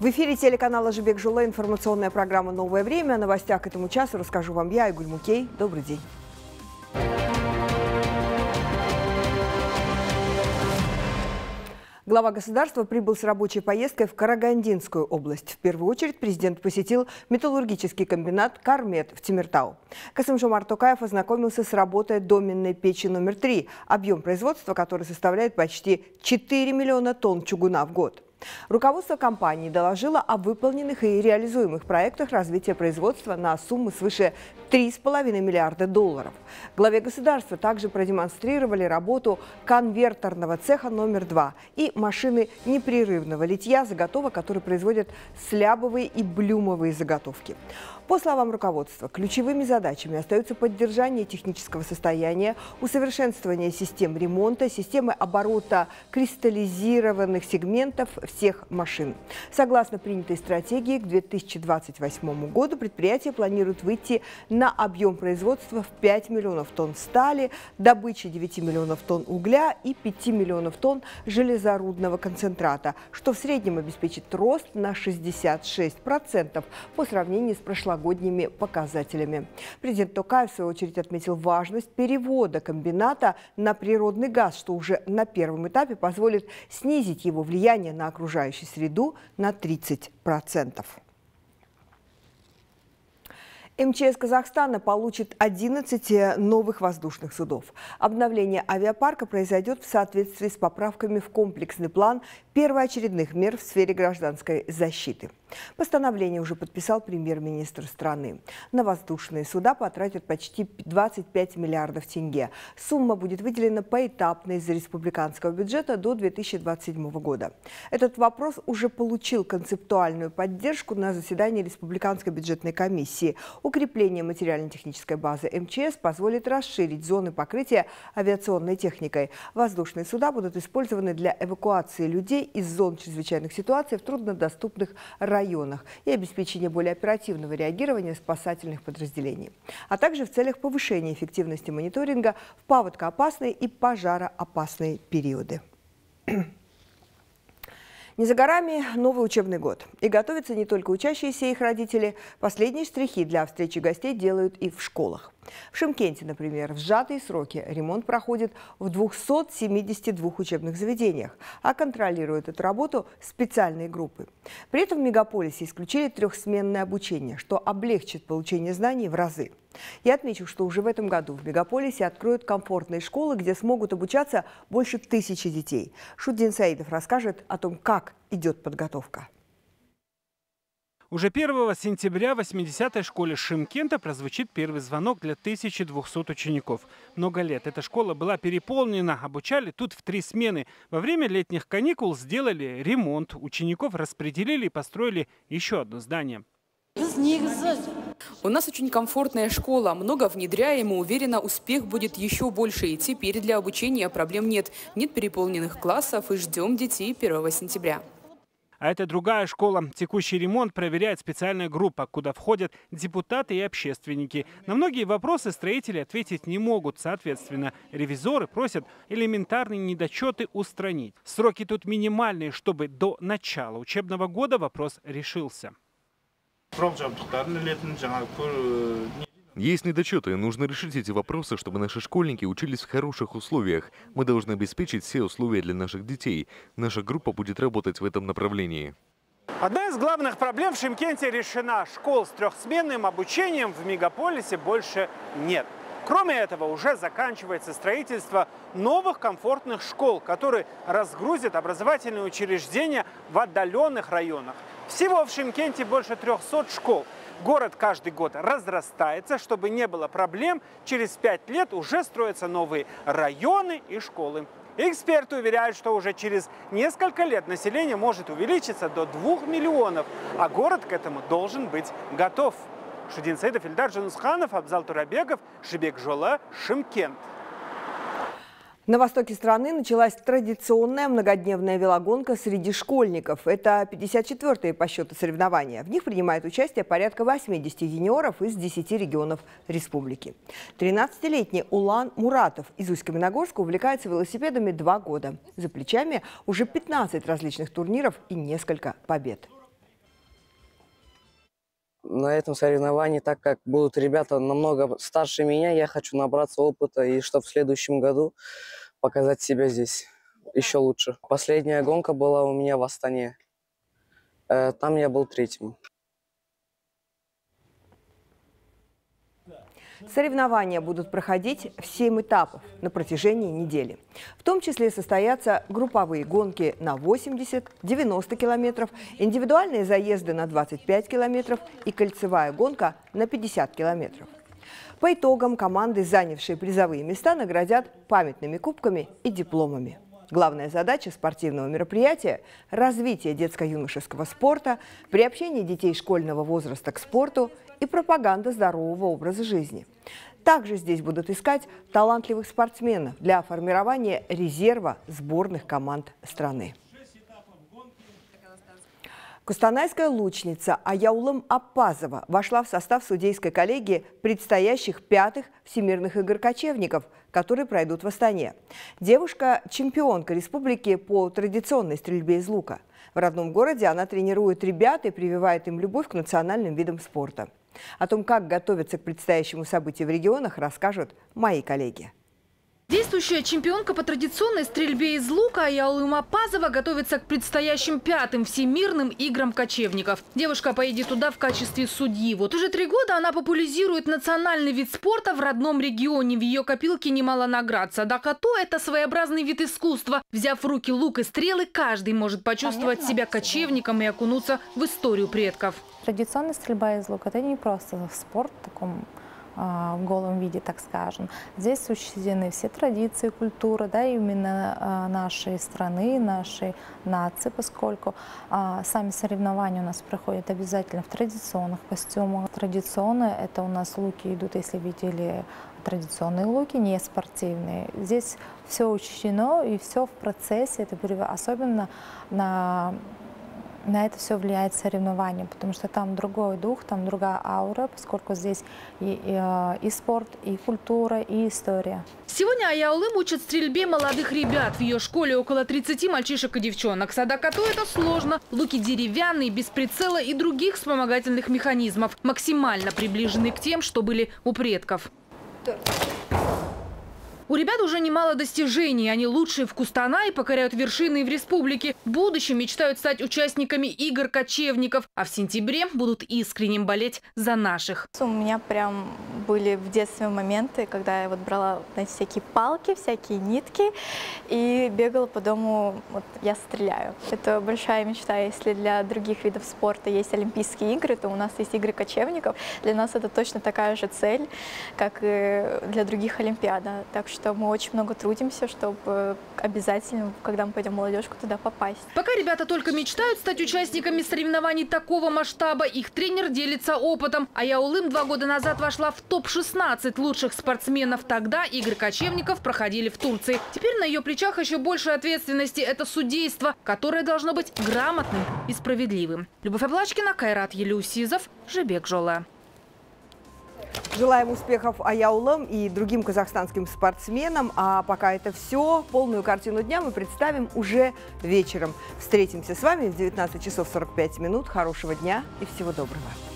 В эфире телеканала «Жибек Жула» информационная программа «Новое время». О новостях к этому часу расскажу вам я, Игуль Мукей. Добрый день. Глава государства прибыл с рабочей поездкой в Карагандинскую область. В первую очередь президент посетил металлургический комбинат «Кармет» в Тимиртау. Касым-Жомар Токаев ознакомился с работой доменной печи номер три, объем производства которой составляет почти 4 миллиона тонн чугуна в год. Руководство компании доложило о выполненных и реализуемых проектах развития производства на сумму свыше 3,5 миллиарда долларов. Главе государства также продемонстрировали работу конвертерного цеха номер два и машины непрерывного литья заготовок, которые производят слябовые и блюмовые заготовки. По словам руководства, ключевыми задачами остаются поддержание технического состояния, усовершенствование систем ремонта, системы оборота кристаллизированных сегментов всех машин. Согласно принятой стратегии, к 2028 году предприятие планирует выйти на объем производства в 5 миллионов тонн стали, добычи 9 миллионов тонн угля и 5 миллионов тонн железорудного концентрата, что в среднем обеспечит рост на 66% по сравнению с прошлогодним прошлогодними показателями. Президент Токаев, в свою очередь, отметил важность перевода комбината на природный газ, что уже на первом этапе позволит снизить его влияние на окружающую среду на 30%. МЧС Казахстана получит 11 новых воздушных судов. Обновление авиапарка произойдет в соответствии с поправками в комплексный план первоочередных мер в сфере гражданской защиты. Постановление уже подписал премьер-министр страны. На воздушные суда потратят почти 25 миллиардов тенге. Сумма будет выделена поэтапно из республиканского бюджета до 2027 года. Этот вопрос уже получил концептуальную поддержку на заседании Республиканской бюджетной комиссии. Укрепление материально-технической базы МЧС позволит расширить зоны покрытия авиационной техникой. Воздушные суда будут использованы для эвакуации людей из зон чрезвычайных ситуаций в труднодоступных районах районах и обеспечение более оперативного реагирования спасательных подразделений, а также в целях повышения эффективности мониторинга в паводкоопасные и пожароопасные периоды. Не за горами новый учебный год. И готовятся не только учащиеся и их родители. Последние штрихи для встречи гостей делают и в школах. В Шимкенте, например, в сжатые сроки ремонт проходит в 272 учебных заведениях, а контролируют эту работу специальные группы. При этом в мегаполисе исключили трехсменное обучение, что облегчит получение знаний в разы. Я отмечу, что уже в этом году в мегаполисе откроют комфортные школы, где смогут обучаться больше тысячи детей. Шудин Саидов расскажет о том, как идет подготовка. Уже 1 сентября в 80-й школе Шимкента прозвучит первый звонок для 1200 учеников. Много лет эта школа была переполнена, обучали тут в три смены. Во время летних каникул сделали ремонт, учеников распределили и построили еще одно здание. У нас очень комфортная школа, много внедряем и уверена, успех будет еще больше. И теперь для обучения проблем нет. Нет переполненных классов и ждем детей 1 сентября. А это другая школа. Текущий ремонт проверяет специальная группа, куда входят депутаты и общественники. На многие вопросы строители ответить не могут. Соответственно, ревизоры просят элементарные недочеты устранить. Сроки тут минимальные, чтобы до начала учебного года вопрос решился. Есть недочеты, нужно решить эти вопросы, чтобы наши школьники учились в хороших условиях. Мы должны обеспечить все условия для наших детей. Наша группа будет работать в этом направлении. Одна из главных проблем в Шимкенте решена. Школ с трехсменным обучением в мегаполисе больше нет. Кроме этого, уже заканчивается строительство новых комфортных школ, которые разгрузят образовательные учреждения в отдаленных районах. Всего в Шимкенте больше 300 школ – Город каждый год разрастается, чтобы не было проблем. Через пять лет уже строятся новые районы и школы. Эксперты уверяют, что уже через несколько лет население может увеличиться до 2 миллионов, а город к этому должен быть готов. Шудин Саидов, Ильдар Джанусханов, Абзал Турабегов, Шибек Жола, Шимкент. На востоке страны началась традиционная многодневная велогонка среди школьников. Это 54-е по счету соревнования. В них принимает участие порядка 80 юниоров из 10 регионов республики. 13-летний Улан Муратов из Усть-Каменогорска увлекается велосипедами два года. За плечами уже 15 различных турниров и несколько побед. На этом соревновании, так как будут ребята намного старше меня, я хочу набраться опыта и чтобы в следующем году показать себя здесь еще лучше. Последняя гонка была у меня в Астане. Э, там я был третьим. Соревнования будут проходить в 7 этапов на протяжении недели. В том числе состоятся групповые гонки на 80-90 километров, индивидуальные заезды на 25 километров и кольцевая гонка на 50 километров. По итогам команды, занявшие призовые места, наградят памятными кубками и дипломами. Главная задача спортивного мероприятия – развитие детско-юношеского спорта, приобщение детей школьного возраста к спорту и пропаганда здорового образа жизни. Также здесь будут искать талантливых спортсменов для формирования резерва сборных команд страны. Кустанайская лучница Аяулым Аппазова вошла в состав судейской коллегии предстоящих пятых всемирных игр кочевников, которые пройдут в Астане. Девушка – чемпионка республики по традиционной стрельбе из лука. В родном городе она тренирует ребят и прививает им любовь к национальным видам спорта. О том, как готовиться к предстоящему событию в регионах, расскажут мои коллеги. Действующая чемпионка по традиционной стрельбе из лука Яулыма Пазова готовится к предстоящим пятым всемирным играм кочевников. Девушка поедет туда в качестве судьи. Вот уже три года она популяризирует национальный вид спорта в родном регионе. В ее копилке немало наград. Садакато – это своеобразный вид искусства. Взяв в руки лук и стрелы, каждый может почувствовать себя кочевником и окунуться в историю предков. Традиционная стрельба из лука – это не просто спорт в таком в голом виде, так скажем. Здесь учтены все традиции, культура, да, именно а, нашей страны, нашей нации, поскольку а, сами соревнования у нас проходят обязательно в традиционных костюмах. Традиционные – это у нас луки идут, если видели традиционные луки, не спортивные. Здесь все учтено и все в процессе, это особенно на на это все влияет соревнование, потому что там другой дух, там другая аура, поскольку здесь и, и, э, и спорт, и культура, и история. Сегодня Аяулым учат стрельбе молодых ребят. В ее школе около 30 мальчишек и девчонок. Садакату это сложно. Луки деревянные, без прицела и других вспомогательных механизмов. Максимально приближены к тем, что были у предков. У ребят уже немало достижений. Они лучшие в Кустанае, покоряют вершины в республике. В будущем мечтают стать участниками игр кочевников. А в сентябре будут искренним болеть за наших. У меня прям были в детстве моменты, когда я вот брала знаете, всякие палки, всякие нитки и бегала по дому, вот я стреляю. Это большая мечта. Если для других видов спорта есть Олимпийские игры, то у нас есть игры кочевников. Для нас это точно такая же цель, как и для других Олимпиад. Так что что мы очень много трудимся, чтобы обязательно, когда мы пойдем в молодежку, туда попасть. Пока ребята только мечтают стать участниками соревнований такого масштаба, их тренер делится опытом. А я Улым два года назад вошла в топ-16 лучших спортсменов. Тогда игры кочевников проходили в Турции. Теперь на ее плечах еще больше ответственности. Это судейство, которое должно быть грамотным и справедливым. Любовь Облачкина, Кайрат Елеусизов, Жебек Жола. Желаем успехов Аяулам и другим казахстанским спортсменам. А пока это все. Полную картину дня мы представим уже вечером. Встретимся с вами в 19 часов 45 минут. Хорошего дня и всего доброго.